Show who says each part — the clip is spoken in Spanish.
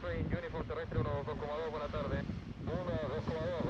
Speaker 1: soy Uniform Terrestre 1, 2,2, buena tarde. 1, 2,2.